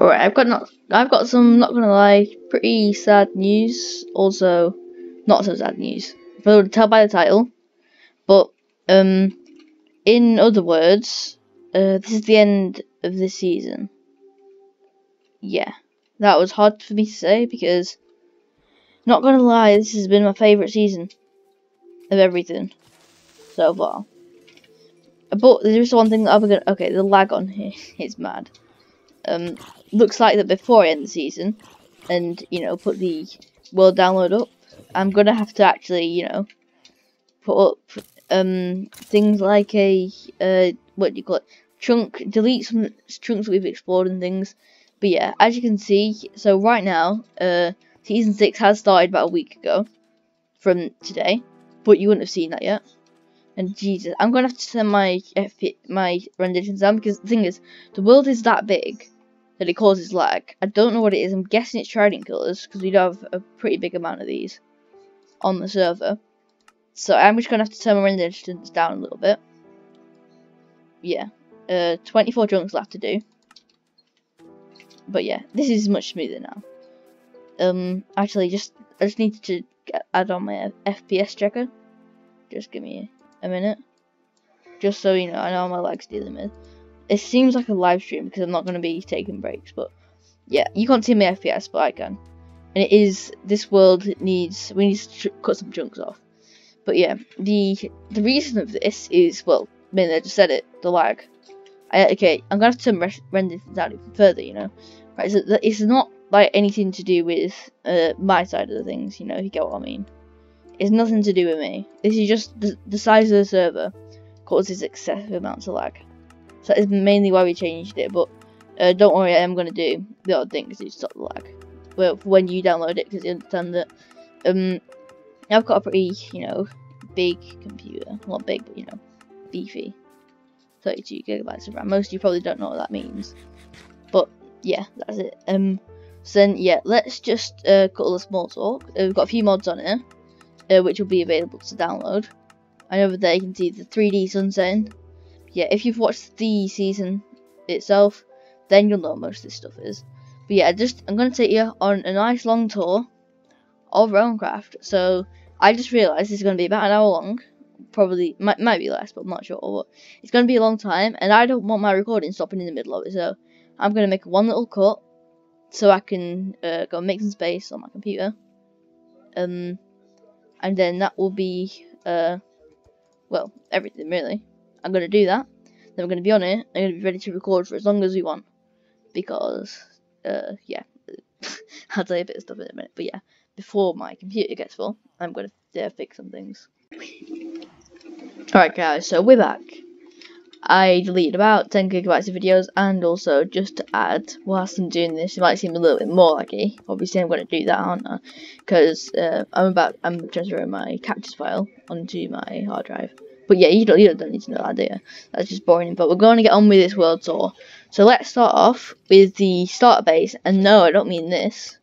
Alright, I've got not I've got some not gonna lie, pretty sad news. Also not so sad news. If I would tell by the title. But um in other words, uh, this is the end of this season. Yeah. That was hard for me to say because not gonna lie, this has been my favourite season of everything so far. But there's just one thing that I'm gonna okay, the lag on here is mad um, looks like that before I end the season, and you know, put the world download up, I'm gonna have to actually, you know, put up um things like a uh what do you call it chunk, delete some chunks we've explored and things. But yeah, as you can see, so right now, uh, season six has started about a week ago from today, but you wouldn't have seen that yet. And Jesus, I'm gonna have to send my my renditions down because the thing is, the world is that big that it causes lag. I don't know what it is. I'm guessing it's Trident Killers because we do have a pretty big amount of these on the server. So I'm just gonna have to turn my render distance down a little bit. Yeah, uh, 24 chunks left to do. But yeah, this is much smoother now. Um, actually, just I just need to get, add on my FPS checker. Just give me a minute, just so you know I know my lag's dealing with it seems like a live stream because I'm not going to be taking breaks, but yeah, you can't see my FPS, but I can. And it is, this world needs, we need to cut some chunks off. But yeah, the the reason of this is, well, I mean, I just said it, the lag. I, okay, I'm going to have to re render this down even further, you know. Right, so it's not like anything to do with uh, my side of the things, you know, you get what I mean. It's nothing to do with me. This is just the, the size of the server causes excessive amounts of lag. So that is mainly why we changed it, but uh, don't worry, I am going to do the other thing because it's stop the lag. Well, when you download it, because you understand that um, I've got a pretty, you know, big computer. Not big, but, you know, beefy. 32 gigabytes of RAM. Most of you probably don't know what that means. But, yeah, that's it. Um, so then, yeah, let's just uh, cut all the small talk. Uh, we've got a few mods on here, uh, which will be available to download. And over there you can see the 3D sunsetting, yeah, if you've watched the season itself, then you'll know most of this stuff is. But yeah, just I'm gonna take you on a nice long tour of Realmcraft. So I just realised this is gonna be about an hour long. Probably might might be less, but I'm not sure. But it's gonna be a long time, and I don't want my recording stopping in the middle of it. So I'm gonna make one little cut so I can uh, go make some space on my computer. Um, and then that will be uh, well everything really. I'm going to do that. Then we're going to be on it. I'm going to be ready to record for as long as we want. Because, uh, yeah. I'll tell you a bit of stuff in a minute. But yeah, before my computer gets full, I'm going to uh, fix some things. Alright guys, so we're back. I deleted about 10 gigabytes of videos and also just to add, whilst I'm doing this, it might seem a little bit more laggy. Obviously I'm going to do that, aren't I? Because uh, I'm about, I'm transferring my captures file onto my hard drive. But yeah, you don't, you don't need to know that, do you? That's just boring. But we're going to get on with this world tour. So let's start off with the starter base. And no, I don't mean this.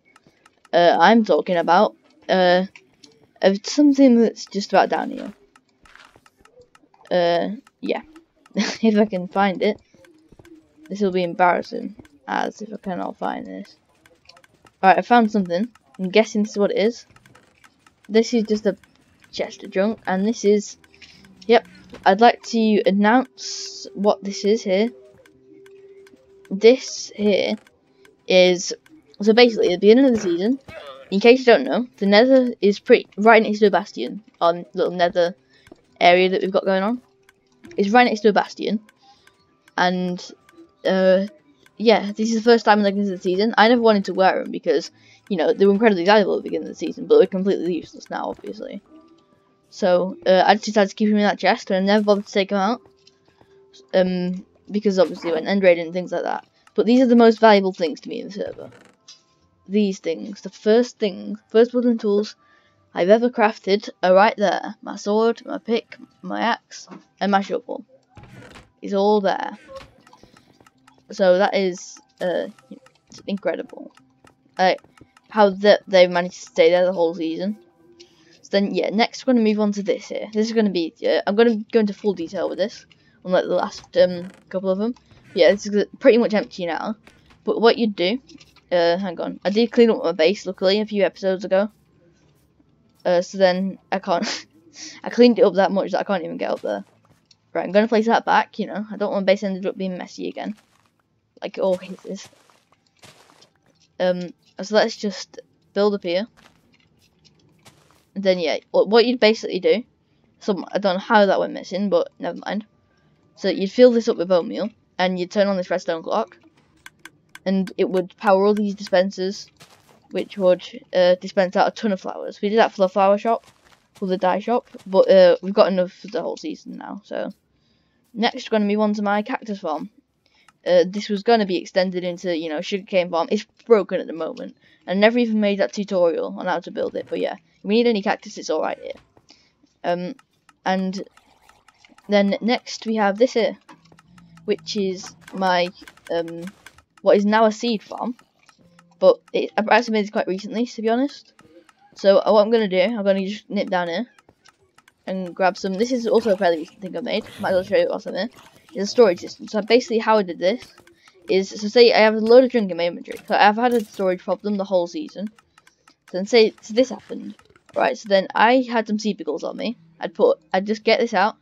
Uh, I'm talking about uh, something that's just about down here. Uh, yeah. if I can find it. This will be embarrassing, as if I cannot find this. Alright, I found something. I'm guessing this is what it is. This is just a chest of junk, and this is Yep, I'd like to announce what this is here. This here is so basically at the beginning of the season. In case you don't know, the Nether is pretty right next to a bastion on little Nether area that we've got going on. It's right next to a bastion, and uh, yeah, this is the first time in like the season. I never wanted to wear them because you know they were incredibly valuable at the beginning of the season, but they're completely useless now, obviously. So uh, I just decided to keep him in that chest, and I never bothered to take him out. Um, because obviously when end raiding and things like that. But these are the most valuable things to me in the server. These things, the first things, first wooden tools I've ever crafted are right there. My sword, my pick, my axe, and my shovel. Is all there. So that is uh, incredible. Uh, how the, they've managed to stay there the whole season. Then, yeah, next we're going to move on to this here. This is going to be, I'm going to go into full detail with this, unlike the last um, couple of them. Yeah, this is pretty much empty now. But what you'd do, uh, hang on, I did clean up my base luckily a few episodes ago. Uh, so then I can't, I cleaned it up that much that I can't even get up there. Right, I'm gonna place that back. You know, I don't want my base ended up being messy again, like it always is. Um, so let's just build up here. Then yeah, what you'd basically do, some I don't know how that went missing, but never mind. So you'd fill this up with oatmeal, and you'd turn on this redstone clock, and it would power all these dispensers, which would uh, dispense out a ton of flowers. We did that for the flower shop, for the dye shop, but uh, we've got enough for the whole season now. So next, we're going to move on to my cactus farm. Uh, this was going to be extended into, you know, sugarcane farm. It's broken at the moment. I never even made that tutorial on how to build it. But yeah, we need any cactus, it's alright here. Um, and then next we have this here, which is my, um, what is now a seed farm. But it, I actually made this quite recently, to be honest. So uh, what I'm going to do, I'm going to just nip down here and grab some. This is also a fairly recent thing I made. Might as well show you what's in there is a storage system. So basically how I did this is, so say I have a load of drink in my inventory. So I've had a storage problem the whole season. So then say, so this happened. Right, so then I had some sea pickles on me. I'd put, I'd just get this out,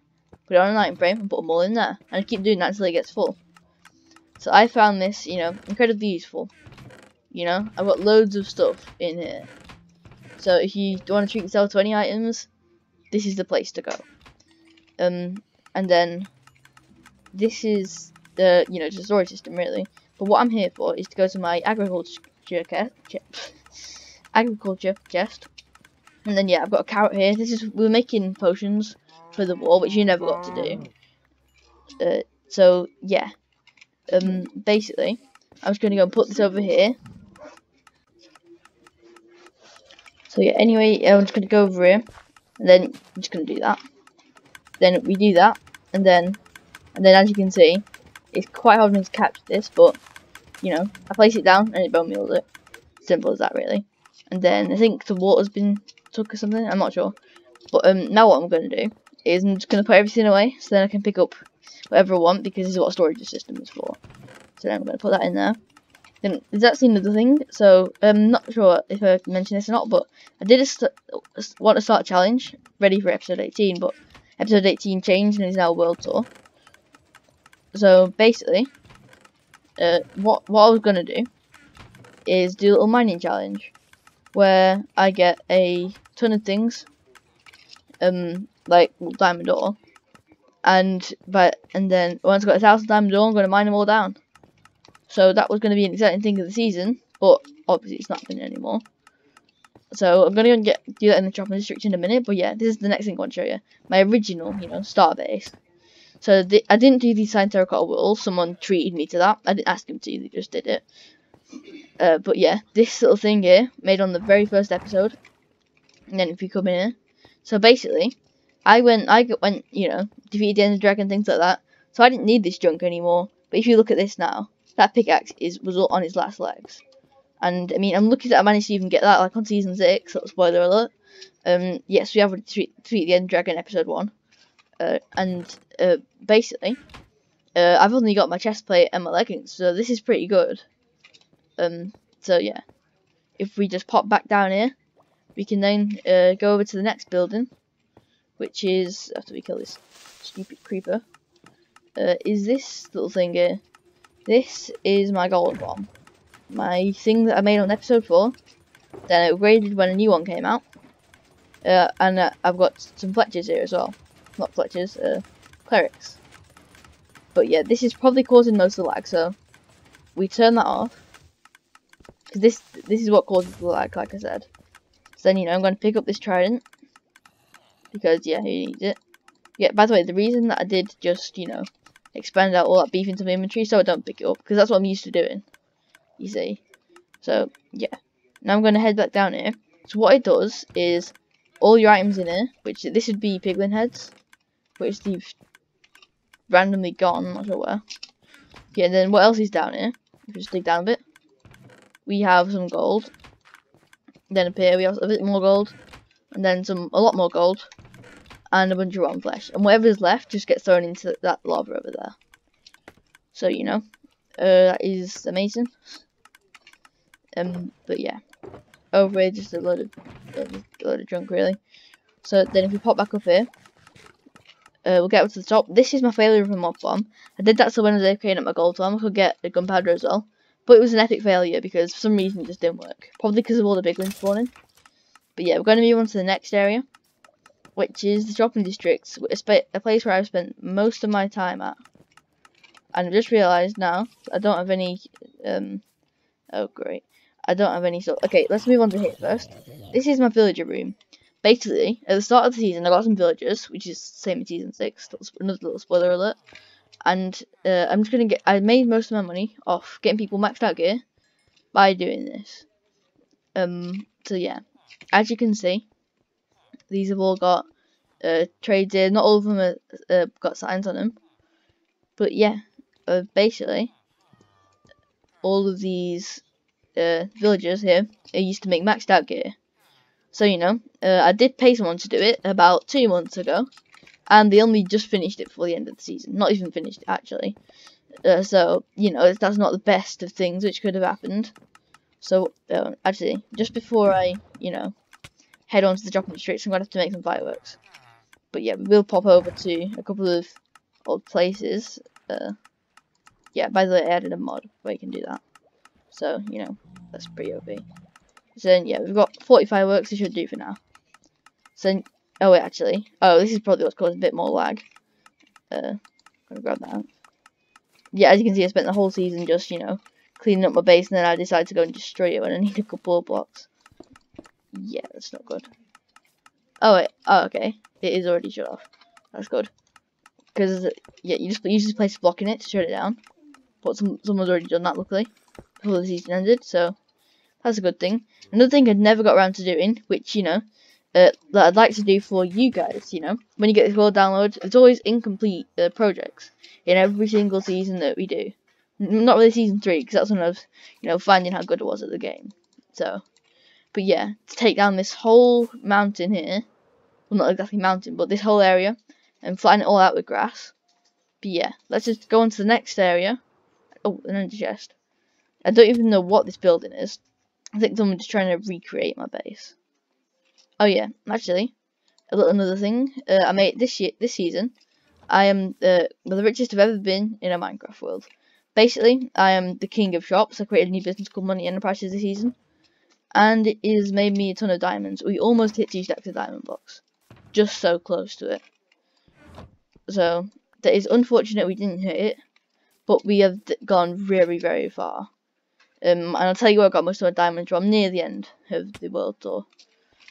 put it on a lighting frame and put them all in there. And I keep doing that until it gets full. So I found this, you know, incredibly useful. You know, I've got loads of stuff in here. So if you want to treat yourself to any items, this is the place to go. Um, and then this is the you know the storage system really. But what I'm here for is to go to my agriculture agriculture chest, and then yeah, I've got a carrot here. This is we're making potions for the war, which you never got to do. Uh, so yeah, um, basically, I'm just gonna go and put this over here. So yeah, anyway, I'm just gonna go over here, and then I'm just gonna do that. Then we do that, and then and then as you can see, it's quite hard for me to capture this, but, you know, I place it down and it bone meals it. Simple as that, really. And then I think the water's been took or something, I'm not sure. But um, now what I'm going to do is I'm just going to put everything away, so then I can pick up whatever I want, because this is what storage system is for. So then I'm going to put that in there. Then there's actually another thing, so I'm not sure if I mentioned this or not, but I did want to start a challenge, ready for episode 18, but episode 18 changed and is now world tour. So basically, uh, what what I was gonna do is do a little mining challenge where I get a ton of things, um, like diamond ore, and but and then once I got a thousand diamond ore, I'm gonna mine them all down. So that was gonna be an exciting thing of the season, but obviously it's not been anymore. So I'm gonna go and get do that in the shopping district in a minute. But yeah, this is the next thing I want to show you. My original, you know, star base. So the, I didn't do the signed terracotta walls. Someone treated me to that. I didn't ask him to. They just did it. Uh, but yeah, this little thing here made on the very first episode. And then if you come in here, so basically, I went, I went, you know, defeated the Ender Dragon, things like that. So I didn't need this junk anymore. But if you look at this now, that pickaxe is was on his last legs. And I mean, I'm lucky that I managed to even get that like on season six. So spoiler alert. Um, yes, we have defeated the Ender Dragon episode one. Uh, and uh, basically, uh, I've only got my chest plate and my leggings, so this is pretty good. Um, so yeah, if we just pop back down here, we can then uh, go over to the next building, which is after we kill this stupid creeper. Uh, is this little thing here? This is my gold bomb, my thing that I made on episode four. Then upgraded when a new one came out, uh, and uh, I've got some Fletchers here as well. Not Fletchers, uh, clerics. But yeah, this is probably causing most of the lag, so we turn that off. Because this, this is what causes the lag, like I said. So then, you know, I'm going to pick up this trident. Because, yeah, he needs it. Yeah, by the way, the reason that I did just, you know, expand out all that beef into my inventory so I don't pick it up. Because that's what I'm used to doing. You see. So, yeah. Now I'm going to head back down here. So what it does is all your items in here, which this would be piglin heads, which they've randomly gone, I'm not sure where. Yeah, then what else is down here? If we Just dig down a bit. We have some gold. Then up here we have a bit more gold. And then some, a lot more gold. And a bunch of rotten flesh. And whatever's left just gets thrown into that lava over there. So, you know. Uh, that is amazing. Um, but yeah, over here just a load of a load of junk really. So then if we pop back up here, uh, we'll get up to the top. This is my failure of a mob farm. I did that so when I was creating up my gold farm, I could get the gunpowder as well. But it was an epic failure because for some reason it just didn't work. Probably because of all the big ones spawning. But yeah, we're going to move on to the next area, which is the shopping district, a place where I've spent most of my time at. And I've just realised now I don't have any. Um, oh great, I don't have any. So okay, let's move on to here first. This is my villager room. Basically, at the start of the season, I got some villagers, which is the same as season six. Another little spoiler alert. And uh, I'm just gonna get. I made most of my money off getting people maxed out gear by doing this. Um. So yeah, as you can see, these have all got uh, trades in. Not all of them have uh, got signs on them. But yeah, uh, basically, all of these uh, villagers here used to make maxed out gear. So, you know, uh, I did pay someone to do it about two months ago. And they only just finished it for the end of the season. Not even finished actually. Uh, so, you know, that's not the best of things which could have happened. So, uh, actually, just before I, you know, head on to the shopping streets, I'm going to have to make some fireworks. But yeah, we will pop over to a couple of old places. Uh, yeah, by the way, I added a mod where you can do that. So, you know, that's pretty OP. So then, yeah, we've got 40 fireworks, it should do for now. So then, oh wait, actually, oh, this is probably what's causing a bit more lag. Uh, gonna grab that. Yeah, as you can see, I spent the whole season just, you know, cleaning up my base, and then I decided to go and destroy it when I need a couple of blocks. Yeah, that's not good. Oh wait, oh okay, it is already shut off. That's good. Because yeah, you just you just place a block in it to shut it down. But some someone's already done that, luckily, before the season ended. So that's a good thing. Another thing I'd never got around to doing, which you know, uh, that I'd like to do for you guys. You know, when you get this world download, it's always incomplete uh, projects in every single season that we do. N not really season three, because that's when I was, you know, finding how good it was at the game. So, but yeah, to take down this whole mountain here well not exactly mountain, but this whole area, and flatten it all out with grass. But yeah, let's just go on to the next area. Oh, an empty chest. I don't even know what this building is. I think someone's just trying to recreate my base. Oh yeah, actually, a little another thing. Uh, I made this year, this season. I am the the richest I've ever been in a Minecraft world. Basically, I am the king of shops. I created a new business called Monty Enterprises this season, and it has made me a ton of diamonds. We almost hit two stacks of diamond blocks just so close to it. So that is unfortunate we didn't hit it, but we have gone very very far. Um, and I'll tell you where I got most of my diamonds from near the end of the world tour.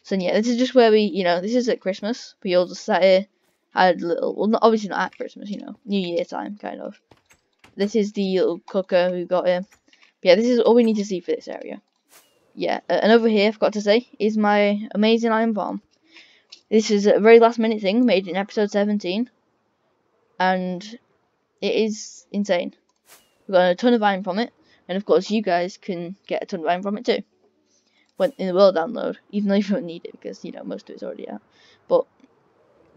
So yeah, this is just where we, you know, this is at Christmas. We all just sat here, had a little, well, not, obviously not at Christmas, you know, New Year time, kind of. This is the little cooker we've got here. But yeah, this is all we need to see for this area. Yeah, uh, and over here, I forgot to say, is my amazing iron farm. This is a very last minute thing made in episode 17. And it is insane. We've got a ton of iron from it. And of course, you guys can get a ton of iron from it too. When in the world download, even though you don't need it because, you know, most of it's already out. But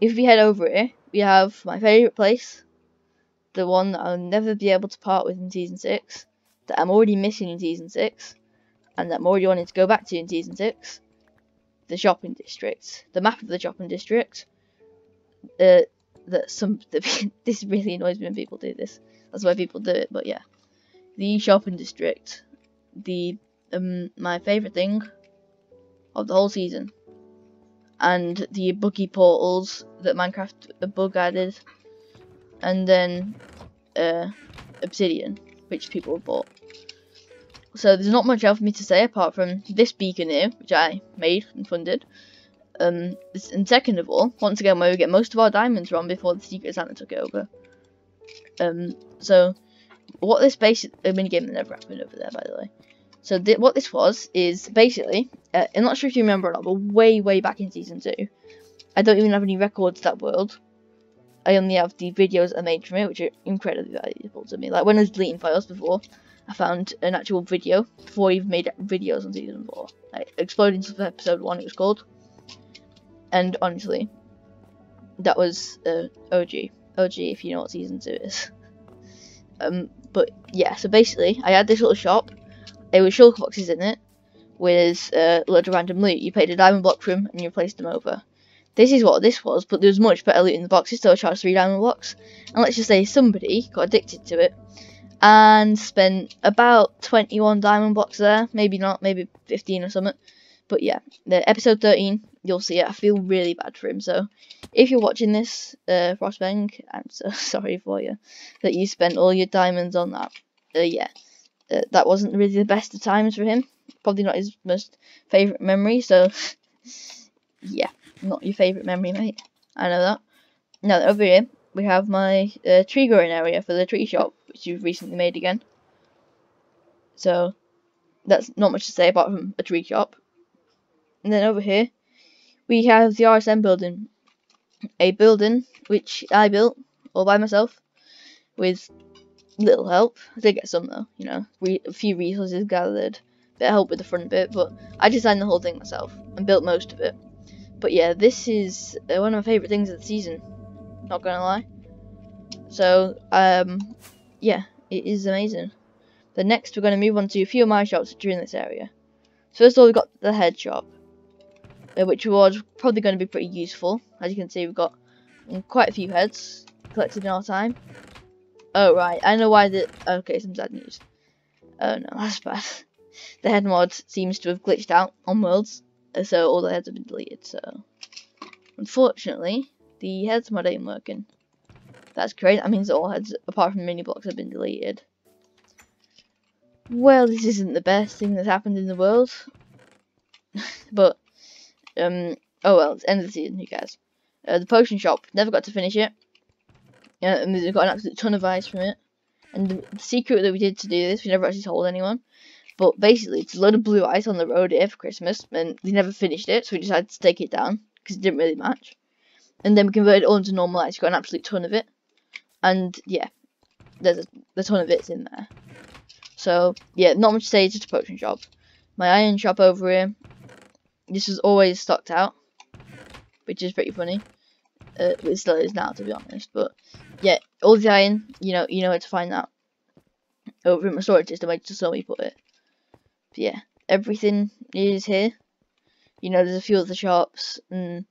if we head over here, we have my favourite place. The one that I'll never be able to part with in Season 6. That I'm already missing in Season 6. And that I'm already wanting to go back to in Season 6 the shopping district, the map of the shopping district. Uh, that some this really annoys me when people do this. That's why people do it. But yeah, the shopping district, the um my favorite thing of the whole season, and the buggy portals that Minecraft bug added, and then uh Obsidian, which people have bought. So there's not much else for me to say apart from this beacon here, which I made and funded. Um, and second of all, once again, where we get most of our diamonds from before the Secret Santa took it over. Um, so what this basic a mini game that never happened over there, by the way. So th what this was is basically, uh, I'm not sure if you remember or not, but way way back in season two, I don't even have any records that world. I only have the videos I made from it, which are incredibly valuable to me. Like when I was deleting files before, I found an actual video before I even made videos on season 4. Like, Exploding Stuff episode 1 it was called. And honestly, that was uh, OG. OG if you know what season 2 is. um, But yeah, so basically, I had this little shop. There was shulker boxes in it with uh, a load of random loot. You paid a diamond block for them and you placed them over. This is what this was, but there was much better loot in the boxes, so I charged three diamond blocks. And let's just say somebody got addicted to it and spent about 21 diamond blocks there. Maybe not, maybe 15 or something. But yeah, the episode 13, you'll see it. I feel really bad for him. So if you're watching this, uh, Frostbang, I'm so sorry for you that you spent all your diamonds on that. Uh, yeah, uh, that wasn't really the best of times for him. Probably not his most favourite memory. So yeah, not your favourite memory, mate. I know that. Now over here, we have my uh, tree growing area for the tree shop, which you've recently made again. So that's not much to say apart from a tree shop. And then over here, we have the RSM building. A building which I built all by myself with little help. I did get some though, you know, a few resources gathered, bit of help with the front bit, but I designed the whole thing myself and built most of it. But yeah, this is uh, one of my favourite things of the season, not gonna lie. So, um, yeah, it is amazing. But next we're going to move on to a few of my shops during this area. First of all, we've got the head shop which was probably going to be pretty useful. As you can see, we've got quite a few heads collected in our time. Oh, right, I know why the... Okay, some sad news. Oh, no, that's bad. The head mod seems to have glitched out on Worlds, uh, so all the heads have been deleted, so... Unfortunately, the heads mod ain't working. That's great, that means all heads, apart from mini blocks, have been deleted. Well, this isn't the best thing that's happened in the world. but um, oh well, it's end of the season, who cares? Uh, the potion shop, never got to finish it. Yeah, and we got an absolute ton of ice from it. And the, the, secret that we did to do this, we never actually told anyone. But basically, it's a load of blue ice on the road here for Christmas, and we never finished it, so we decided to take it down, because it didn't really match. And then we converted it all into normal ice, got an absolute ton of it. And, yeah, there's a, a ton of it's in there. So, yeah, not much to say, just a potion shop. My iron shop over here, this was always stocked out, which is pretty funny. Uh, it still is now, to be honest. But yeah, all the iron, you know, you know where to find that. Over in my storage system, I just saw me put it. But yeah, everything is here. You know, there's a few other shops. And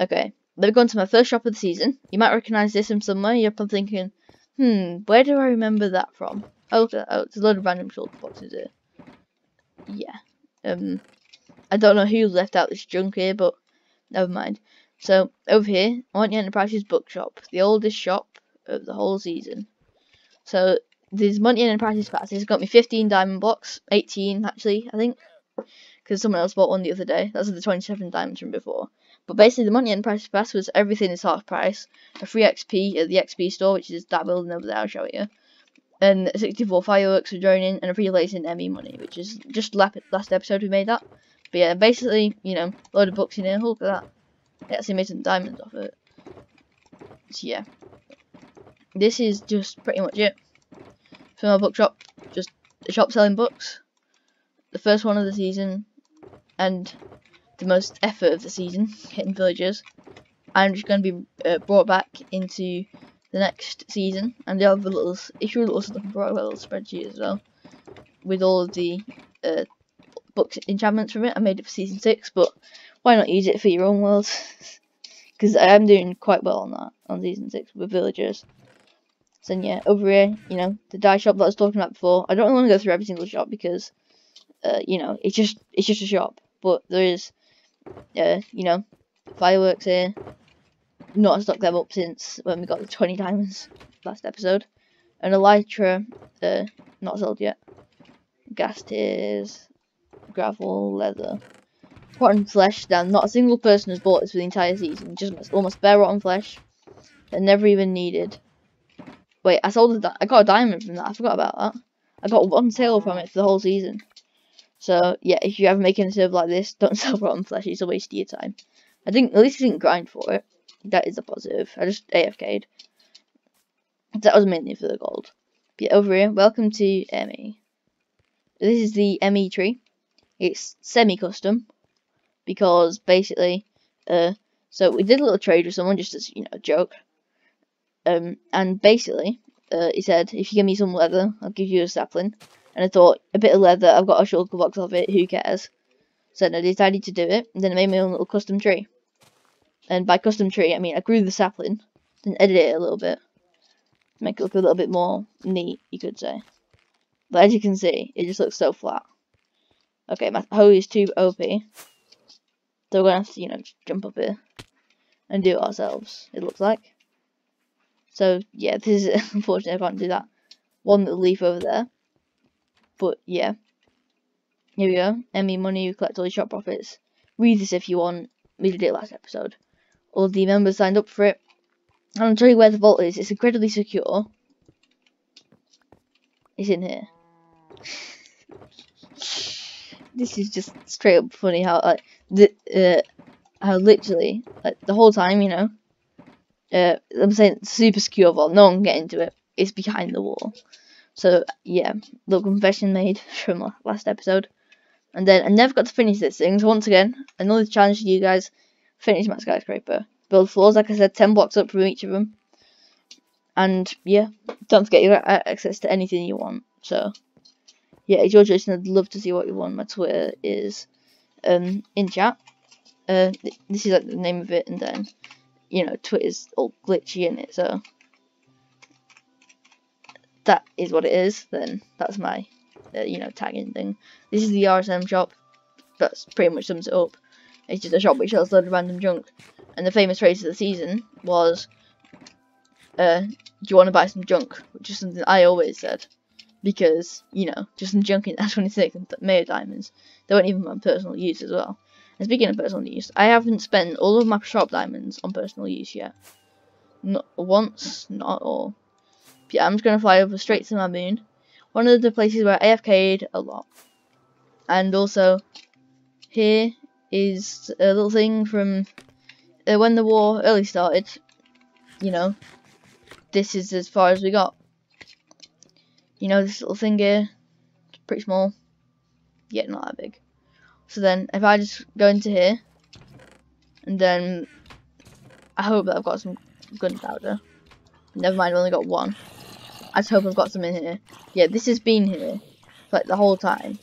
okay, let me go on to my first shop of the season. You might recognise this from somewhere. You're probably thinking, hmm, where do I remember that from? Oh, oh it's a load of random shulker boxes here. Yeah. Um, I don't know who left out this junk here, but never mind. So, over here, I want Monty Enterprises Bookshop, the oldest shop of the whole season. So, this Monty Enterprises pass has got me 15 diamond blocks, 18 actually, I think, because someone else bought one the other day. That's the 27 diamonds from before. But basically, the Monty Enterprises pass was everything is half price, a free XP at the XP store, which is that building over there, I'll show you, and 64 fireworks for joining, and a free place in ME money, which is just last episode we made that. But yeah, basically, you know, load of books in here. Look at that. It actually made some diamonds off it. So yeah. This is just pretty much it. For my bookshop. Just a shop selling books. The first one of the season. And the most effort of the season. hitting villagers. I'm just going to be uh, brought back into the next season. And they have a little, you're also looking for a little spreadsheet as well. With all of the uh, books enchantments from it. I made it for season six, but why not use it for your own worlds? Because I am doing quite well on that on season six with villagers. So yeah, over here, you know, the dye shop that I was talking about before. I don't really want to go through every single shop because, uh, you know, it's just it's just a shop. But there is, uh, you know, fireworks here. Not stocked them up since when we got the 20 diamonds last episode. An elytra, uh, not sold yet. Ghast tears, gravel, leather. Rotten flesh, Then not a single person has bought this for the entire season. Just almost bare rotten flesh. That never even needed. Wait, I sold I got a diamond from that. I forgot about that. I got one sale from it for the whole season. So yeah, if you ever make a server like this, don't sell rotten flesh. It's a waste of your time. I think at least I didn't grind for it. That is a positive. I just AFK'd. That was mainly for the gold. But yeah, over here, welcome to ME. This is the ME tree it's semi-custom because basically, uh, so we did a little trade with someone just as you know a joke, um, and basically, uh, he said, if you give me some leather, I'll give you a sapling. And I thought, a bit of leather, I've got a shulker box of it, who cares? So I decided to do it, and then I made my own little custom tree. And by custom tree, I mean I grew the sapling, then edited it a little bit, make it look a little bit more neat, you could say. But as you can see, it just looks so flat. Okay, my hoe is too OP. So we're gonna have to, you know, jump up here and do it ourselves, it looks like. So yeah, this is unfortunately I can't do that. One little leaf over there. But yeah. Here we go. ME money, you collect all your shop profits. Read this if you want. We did it last episode. All the members signed up for it. And I'll tell you where the vault is. It's incredibly secure. It's in here. this is just straight up funny how like the uh, how literally like the whole time you know uh, I'm saying super secure vault. No one can get into it. It's behind the wall. So yeah, little confession made from last episode. And then I never got to finish this thing. So once again, another challenge to you guys: finish my skyscraper. Build floors, like I said, ten blocks up from each of them. And yeah, don't forget you got access to anything you want. So yeah, your choice, I'd love to see what you want. My Twitter is um in chat. Uh, this is like the name of it, and then you know Twitter's all glitchy in it, so that is what it is. Then that's my uh, you know tagging thing. This is the RSM shop. That's pretty much sums it up. It's just a shop which sells a load of random junk. And the famous phrase of the season was, uh, "Do you want to buy some junk?" Which is something I always said because you know just some junk in S26 and Mayo diamonds. They weren't even my personal use as well. And speaking of personal use, I haven't spent all of my shop diamonds on personal use yet. Not once, not all. But yeah, I'm just gonna fly over straight to my moon. One of the places where I AFK'd a lot. And also, here is a little thing from uh, when the war early started. You know, this is as far as we got. You know, this little thing here, it's pretty small. Yet not that big. So then, if I just go into here, and then I hope that I've got some gunpowder. Never mind, I've only got one. I just hope I've got some in here. Yeah, this has been here like the whole time.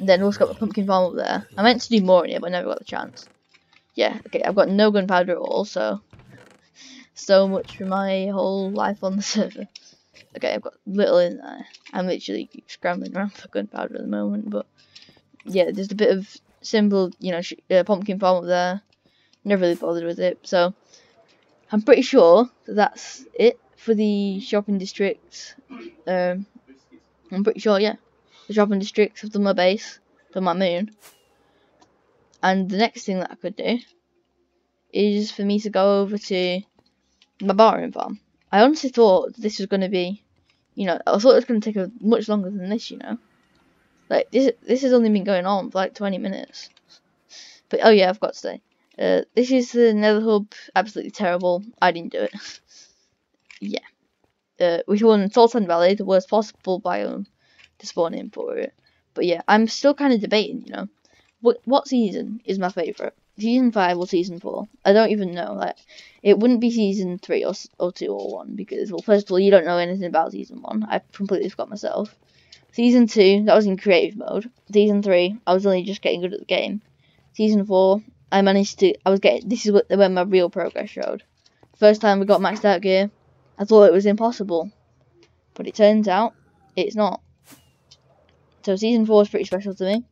And then also got the pumpkin farm up there. I meant to do more in here, but I never got the chance. Yeah, okay, I've got no gunpowder at all, so so much for my whole life on the server. Okay, I've got little in there. I'm literally scrambling around for gunpowder at the moment, but yeah, there's a bit of simple, you know, uh, pumpkin farm up there. Never really bothered with it, so I'm pretty sure that that's it for the shopping districts. Um, I'm pretty sure, yeah, the shopping districts have done my base, done my moon, and the next thing that I could do is for me to go over to my bartering farm. I honestly thought this was going to be, you know, I thought it was going to take a much longer than this, you know. Like this, this has only been going on for like 20 minutes. But oh yeah, I've got to say, uh, this is the Nether Hub. Absolutely terrible. I didn't do it. yeah. Uh, we won Soul Sand Valley, the worst possible biome to spawn in for it. But yeah, I'm still kind of debating. You know, what what season is my favorite? Season five or season four? I don't even know. Like, it wouldn't be season three or or two or one because well, first of all, you don't know anything about season one. I completely forgot myself. Season 2, that was in creative mode. Season 3, I was only just getting good at the game. Season 4, I managed to, I was getting, this is what, when my real progress showed. First time we got maxed out gear, I thought it was impossible. But it turns out, it's not. So Season 4 is pretty special to me.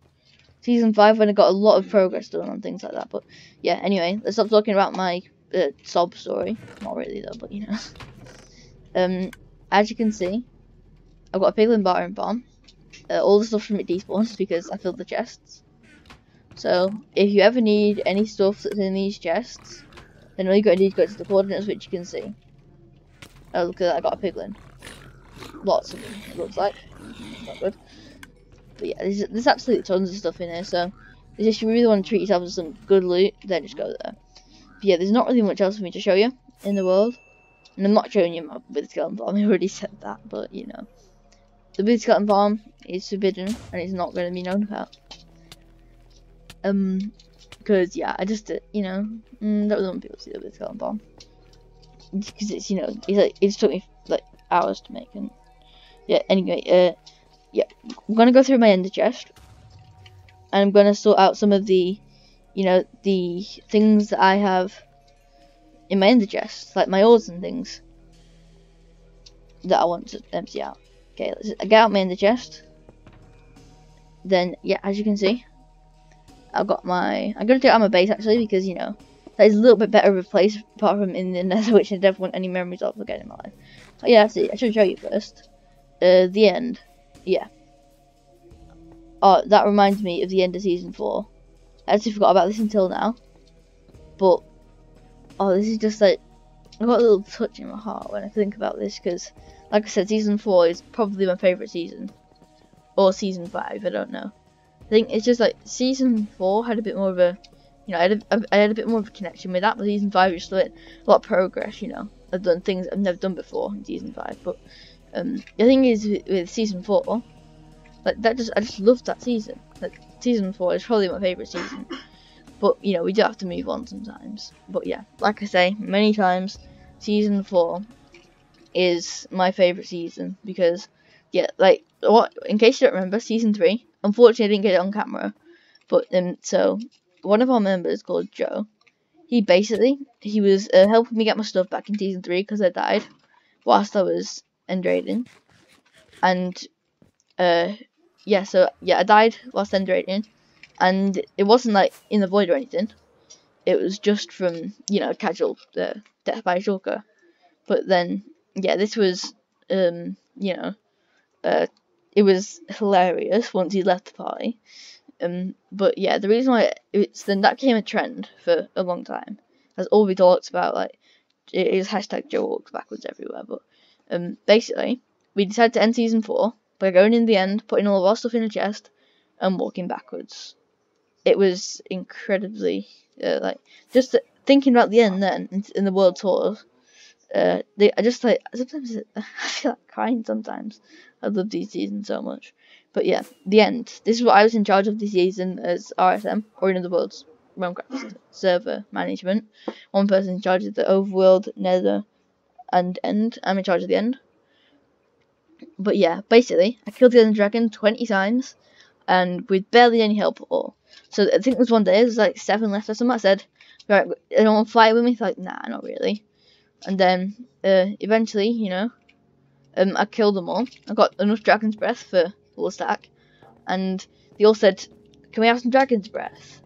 Season 5 when I got a lot of progress done on things like that. But yeah, anyway, let's stop talking about my uh, sob story. Not really though, but you know. um, as you can see, I've got a piglin bartering farm uh, all the stuff from it despawns because I filled the chests. So, if you ever need any stuff that's in these chests, then all you gotta do is go to the coordinates which you can see. Oh, look at that, I got a piglin. Lots of them, it looks like. Not good. But yeah, there's, there's absolutely tons of stuff in here, so if you really want to treat yourself to some good loot, then just go there. But yeah, there's not really much else for me to show you in the world. And I'm not showing you my wither skeleton farm, I already said that, but you know. The blue skeleton farm is forbidden and it's not going to be known about. Um, because yeah, I just, uh, you know, mm, don't want people to see the blue skeleton farm. Because it's, you know, it's like, it took me, like, hours to make. And yeah, anyway, uh, yeah, I'm gonna go through my ender chest, and I'm gonna sort out some of the, you know, the things that I have in my ender chest, like my ores and things that I want to empty out. Okay, let's get out my ender chest. Then, yeah, as you can see, I've got my. I'm gonna do it on my base actually because you know that is a little bit better of a place apart from in the Nether, which I never want any memories of again in my life. But yeah, it. I should show you first. Uh, the end. Yeah. Oh, that reminds me of the end of season four. I actually forgot about this until now. But oh, this is just like I got a little touch in my heart when I think about this because, like I said, season four is probably my favorite season, or season five. I don't know. I think it's just like season four had a bit more of a, you know, I had a, I had a bit more of a connection with that, but season five just like a lot of progress. You know, I've done things I've never done before in season five. But um, the thing is with, season four, like that just I just loved that season. Like season four is probably my favorite season. But you know, we do have to move on sometimes. But yeah, like I say many times, season four is my favorite season because yeah, like what in case you don't remember, season three. Unfortunately, I didn't get it on camera, but um, so one of our members called Joe, he basically he was uh, helping me get my stuff back in season three because I died whilst I was end raiding, and uh, yeah, so yeah, I died whilst end raiding, and it wasn't like in the void or anything. It was just from you know casual uh, death by shulker. But then yeah, this was um you know uh it was hilarious once he left the party. Um, but yeah, the reason why it's then that became a trend for a long time, as all we talked about like it is hashtag Joe walks backwards everywhere. But um, basically, we decided to end season four by going in the end, putting all of our stuff in a chest, and walking backwards it was incredibly uh, like just thinking about the end then in, the world tours. Uh, they, I just like sometimes I feel like crying sometimes. I love these seasons so much. But yeah, the end. This is what I was in charge of this season as RSM, or in other words, Realmcraft server management. One person in charge of the overworld, nether, and end. I'm in charge of the end. But yeah, basically, I killed the Ender Dragon 20 times, and with barely any help at all. So I think there's one day, there's like seven left or something. I said, right, anyone want to fight with me? Like, nah, not really. And then uh, eventually, you know, um, I killed them all. I got enough Dragon's Breath for full stack. And they all said, can we have some Dragon's Breath?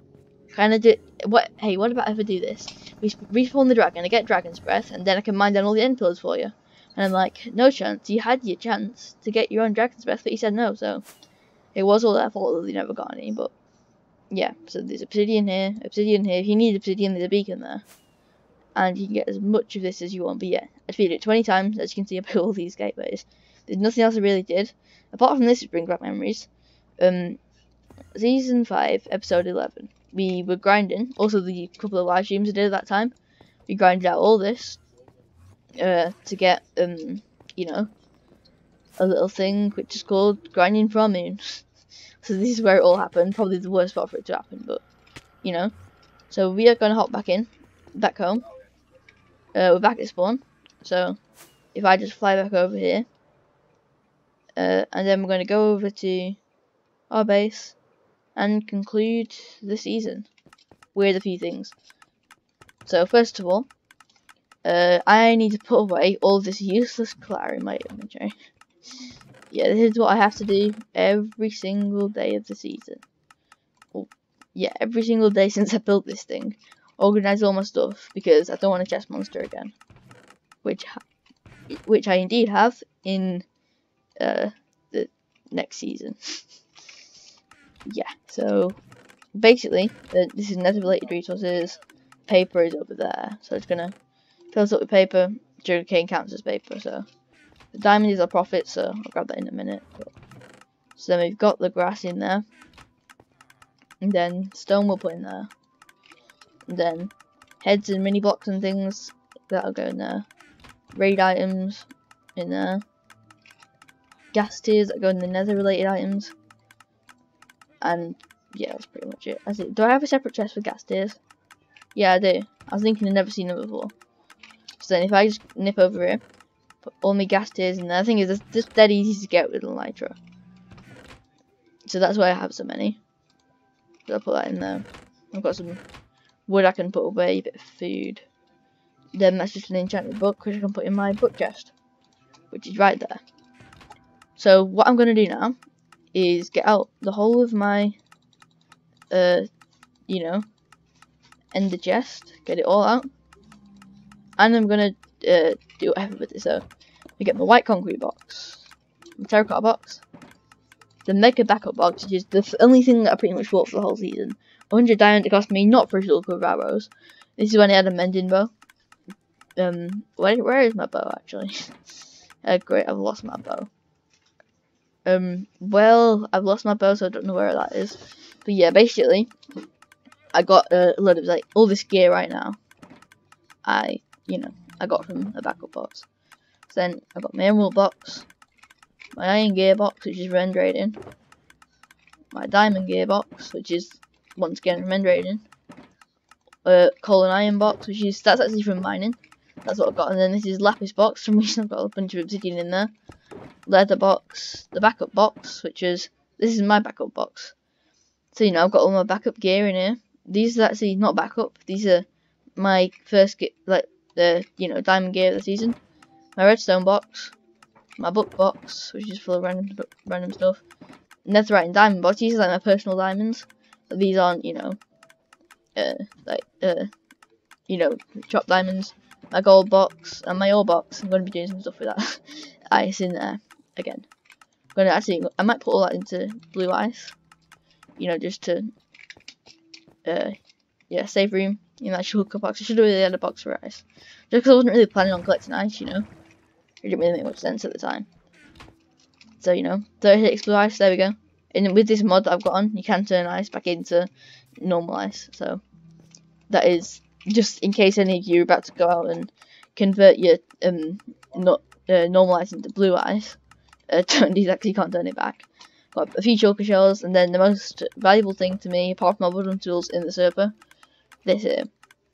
Kind of did, what, hey, what about if I do this? We respawn the dragon, I get Dragon's Breath, and then I can mine down all the end pillars for you. And I'm like, no chance, you had your chance to get your own Dragon's Breath, but you said no, so it was all their fault that they never got any, but yeah, so there's obsidian here, obsidian here. If you need obsidian, there's a beacon there. And you can get as much of this as you want. But yeah, I defeated it 20 times, as you can see, I built all these gateways. There's nothing else I really did. Apart from this, it brings back memories. Um, season 5, episode 11. We were grinding. Also, the couple of live streams I did at that time. We grinded out all this. Uh, to get, um, you know, a little thing which is called grinding for moon. So this is where it all happened. Probably the worst spot for it to happen, but you know. So we are gonna hop back in, back home. Uh, we're back at spawn. So if I just fly back over here, uh, and then we're gonna go over to our base and conclude the season with a few things. So first of all, uh, I need to put away all this useless clutter in my inventory yeah, this is what I have to do every single day of the season. Well, yeah, every single day since I built this thing. Organize all my stuff because I don't want a chest monster again. Which, which I indeed have in uh, the next season. yeah, so basically, this is nether related resources. Paper is over there, so it's gonna fill us up with paper. Sugarcane counts as paper, so the diamond is our profit, so I'll grab that in a minute. So then we've got the grass in there. And then stone we'll put in there. And then heads and mini blocks and things, that'll go in there. Raid items in there. Ghast tears that go in the nether related items. And yeah, that's pretty much it. That's it. Do I have a separate chest for Ghast tears? Yeah, I do. I was thinking I'd never seen them before. So then if I just nip over here, put all my Ghast tears in there. I think it's just dead easy to get with the nitro. So that's why I have so many. So I'll put that in there. I've got some wood I can put away, a bit of food. Then that's just an enchanted book which I can put in my book chest, which is right there. So what I'm going to do now is get out the whole of my, uh, you know, Ender Chest, get it all out, and I'm to uh, do whatever with it. So we get my white concrete box, my terracotta box, the mega backup box, which is the only thing that I pretty much bought for the whole season. 100 diamond it cost me not for silver of arrows. This is when I had a mending bow. Um, where, where is my bow actually? uh, great, I've lost my bow. Um, well, I've lost my bow, so I don't know where that is. But yeah, basically, I got a lot of like all this gear right now. I, you know, I got from a backup box. Then I got my emerald box, my iron gearbox, which is end raiding, my diamond gearbox, which is once again from end raiding, uh, coal and iron box, which is that's actually from mining. That's what I've got, and then this is lapis box. From reason I've got a bunch of obsidian in there. Leather box, the backup box, which is this is my backup box. So you know I've got all my backup gear in here. These are actually not backup. These are my first like the you know diamond gear of the season. My redstone box, my book box, which is full of random random stuff. Netherite and diamond box. These are like my personal diamonds. But these aren't, you know, uh, like uh, you know, chopped diamonds. My gold box and my ore box. I'm gonna be doing some stuff with that ice in there again. I'm gonna actually, I might put all that into blue ice, You know, just to, uh, yeah, save room in that shulker box. I should have really had a box for ice. Just because I wasn't really planning on collecting ice, you know. It didn't really make much sense at the time. So, you know, 36 blue ice, there we go. And with this mod that I've got on, you can turn ice back into normal ice. So, that is just in case any of you are about to go out and convert your um not uh, normal ice into blue ice. Uh, turn these actually can't turn it back. Got a few shulker shells, and then the most valuable thing to me, apart from my wooden tools in the server, this here.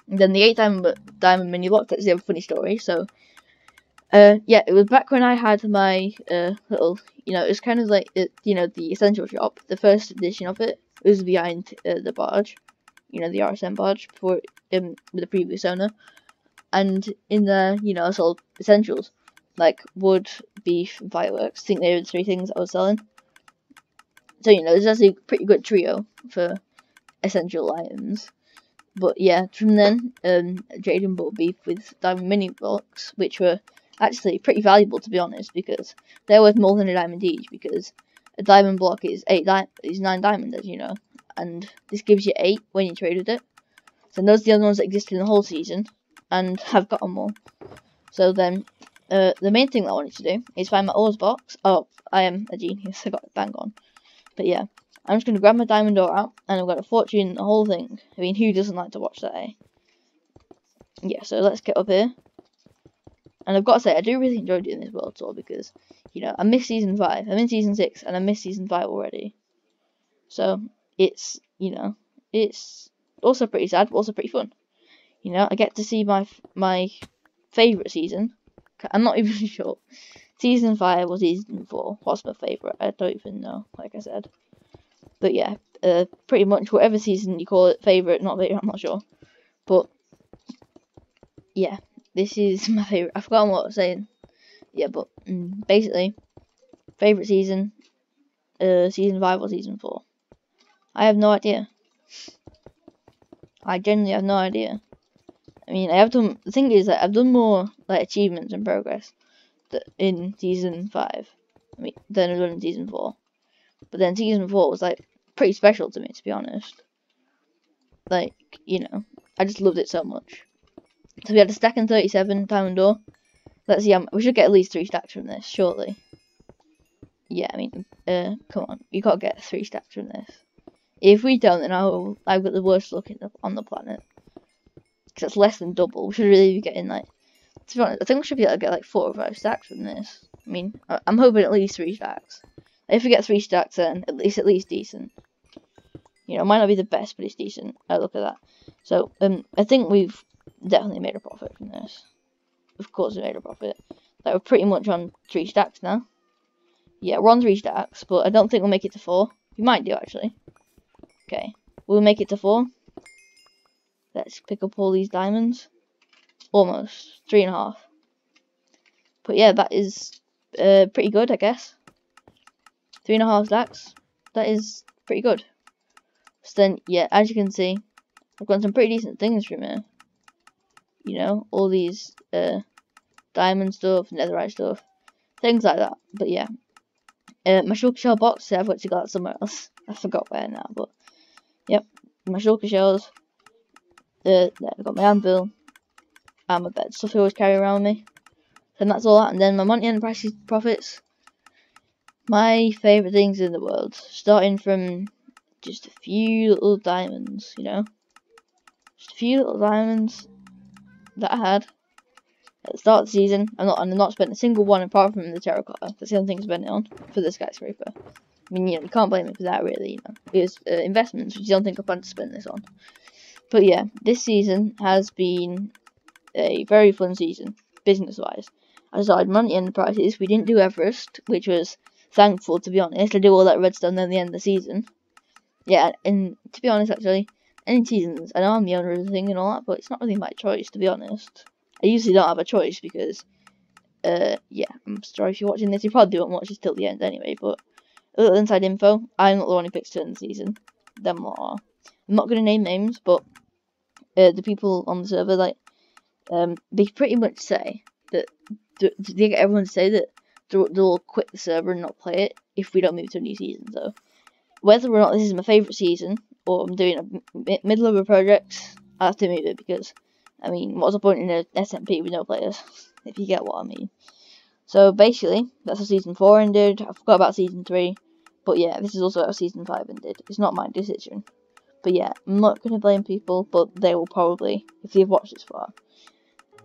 And then the eight diamond diamond mini block. That's the other funny story. So uh, yeah, it was back when I had my uh, little, you know, it was kind of like, it, you know, the essential shop. The first edition of it, it was behind uh, the barge, you know, the RSM barge before um, with the previous owner. And in there, you know, I sold essentials like wood, beef, and fireworks. I think they were the three things I was selling. So you know, it's actually a pretty good trio for essential items. But yeah, from then, um, Jaden bought beef with diamond mini blocks, which were actually pretty valuable to be honest because they're worth more than a diamond each because a diamond block is eight di is nine diamonds as you know and this gives you eight when you traded it so those are the only ones that exist in the whole season and have gotten more so then uh, the main thing that I wanted to do is find my ores box oh I am a genius I got it bang on but yeah I'm just going to grab my diamond ore out and I've got a fortune the whole thing I mean who doesn't like to watch that eh yeah so let's get up here and I've got to say, I do really enjoy doing this world tour because, you know, I missed season 5. I'm in season 6 and I missed season 5 already. So, it's, you know, it's also pretty sad, but also pretty fun. You know, I get to see my my favourite season. I'm not even sure. Season 5 or season 4. What's my favourite? I don't even know, like I said. But yeah, uh, pretty much whatever season you call it, favourite, not favourite, I'm not sure. But, yeah, this is my favorite. I've forgotten what I was saying. Yeah, but mm, basically, favorite season, uh, season five or season four. I have no idea. I genuinely have no idea. I mean, I have done. The thing is that I've done more like achievements and progress in season five. I mean, than I've done in season four. But then season four was like pretty special to me, to be honest. Like, you know, I just loved it so much. So we had a stack and 37 diamond ore. Let's see, um, we should get at least three stacks from this, shortly. Yeah, I mean, uh, come on, you gotta get three stacks from this. If we don't, then I'll, I've got the worst luck the, on the planet. Because it's less than double. We should really be getting, like, to be honest, I think we should be able to get, like, four or five stacks from this. I mean, I'm hoping at least three stacks. If we get three stacks, then at least, at least decent. You know, it might not be the best, but it's decent. Oh, look at that. So, um, I think we've definitely made a profit from this. Of course we made a profit. Like we're pretty much on three stacks now. Yeah, we're on three stacks, but I don't think we'll make it to four. We might do actually. Okay, we'll make it to four. Let's pick up all these diamonds. Almost three and a half. But yeah, that is uh, pretty good, I guess. Three and a half stacks. That is pretty good. So then, yeah, as you can see, I've got some pretty decent things from here. You know, all these uh, diamond stuff, netherite stuff, things like that. But yeah, uh, my shulker shell box, I've got somewhere else. I forgot where now, but yep, my shulker shells. Uh, I've got my anvil and my bed. Stuff I always carry around with me. And that's all that. And then my money Monty Enterprises profits. My favourite things in the world. Starting from just a few little diamonds, you know. Just a few little diamonds that I had at the start of the season. I'm not, and I've not spent a single one apart from the terracotta. That's the only thing I spent it on for the skyscraper. I mean, you know, you can't blame me for that, really. You know, it was uh, investments, which I don't think I plan to spend this on. But yeah, this season has been a very fun season, business-wise. I started Monty Enterprises. We didn't do Everest, which was thankful, to be honest. I do all that redstone at the end of the season. Yeah, and to be honest, actually, any seasons, I know I'm the owner of the thing and all that, but it's not really my choice, to be honest. I usually don't have a choice because, uh, yeah, I'm sorry if you're watching this. You probably won't watch this till the end anyway, but a little inside info. I'm not the one who picks to end the season. Them are. I'm not going to name names, but uh, the people on the server, like, um, they pretty much say that they get everyone to say that they'll quit the server and not play it if we don't move to a new season. So whether or not this is my favourite season or I'm doing a middle of a project, I have to move it because I mean, what's the point in an SMP with no players? If you get what I mean. So basically, that's how season four ended. I forgot about season three, but yeah, this is also how season five ended. It's not my decision. But yeah, I'm not gonna blame people, but they will probably, if you've watched this far,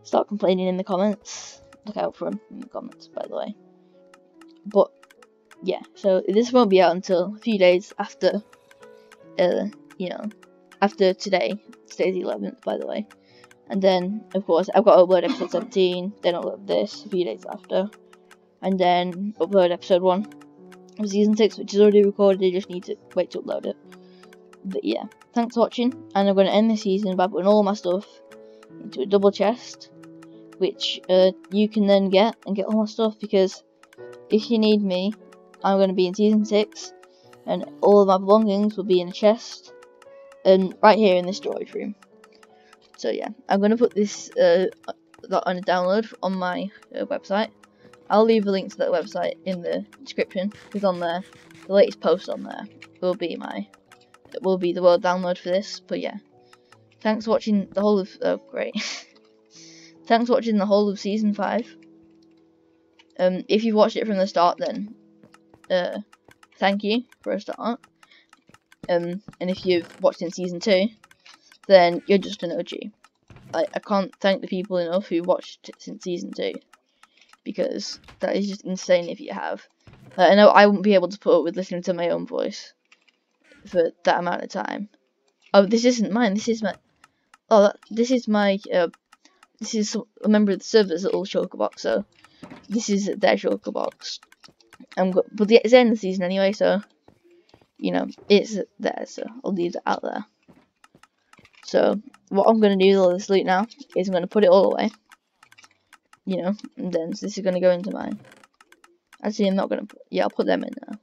start complaining in the comments. Look out for them in the comments, by the way. But yeah, so this won't be out until a few days after, uh, you know, after today. Today's the 11th, by the way. And then, of course, I've got to upload episode 17, then upload this a few days after. And then upload episode 1 of season 6, which is already recorded, I just need to wait to upload it. But yeah, thanks for watching, and I'm going to end the season by putting all my stuff into a double chest, which uh, you can then get and get all my stuff, because if you need me, I'm going to be in season 6, and all of my belongings will be in a chest, and right here in this storage room. So yeah, I'm going to put this uh, on a download on my uh, website. I'll leave a link to that website in the description. It's on there. The latest post on there will be my will be the world download for this. But yeah, thanks for watching the whole of oh great. thanks for watching the whole of season five. Um, if you've watched it from the start, then uh, thank you for a start. Um, and if you've watched in season two, then you're just an OG. Like, I can't thank the people enough who watched it since season 2. Because that is just insane if you have. Like, I know I wouldn't be able to put up with listening to my own voice for that amount of time. Oh, this isn't mine. This is my. Oh, that, this is my. Uh, this is a member of the server's little shulker box. So this is their shulker box. I'm go but it's the end of the season anyway, so you know it's there. So I'll leave that out there. So what I'm to do with all this loot now is I'm to put it all away. You know, and then so this is to go into mine. Actually, I'm not to put, yeah, I'll put them in now.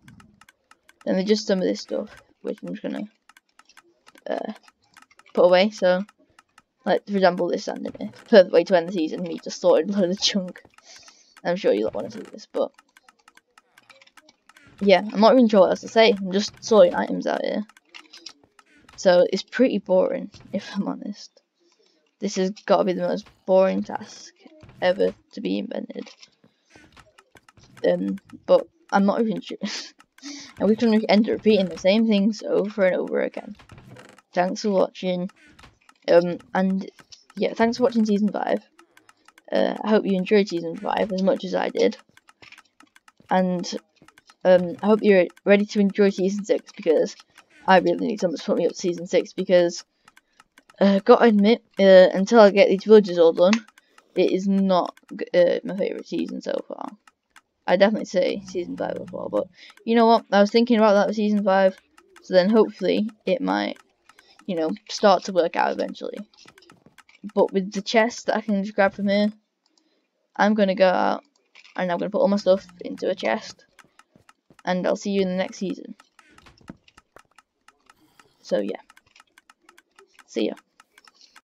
Then there's just some of this stuff, which I'm just to uh, put away. So, like, for example, this in. Perfect way to end the season, me just sorted a load of chunk. I'm sure you don't want to see this, but yeah, I'm not even sure what else to say. I'm just sorting items out here. So it's pretty boring, if I'm honest. This has got to be the most boring task ever to be invented. Um, but I'm not even sure. and we can end up repeating the same things over and over again. Thanks for watching. Um, and yeah, thanks for watching season 5. Uh, I hope you enjoyed season 5 as much as I did. And um, I hope you're ready to enjoy season 6 because I really need someone to put me up to season 6 because, uh, gotta admit, uh, until I get these villages all done, it is not uh, my favourite season so far. I definitely say season 5 before, but you know what? I was thinking about that season 5, so then hopefully it might, you know, start to work out eventually. But with the chest that I can just grab from here, I'm to go out and I'm to put all my stuff into a chest. And I'll see you in the next season. So yeah. See ya.